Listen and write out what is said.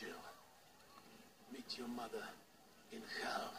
Jill. Meet your mother in hell.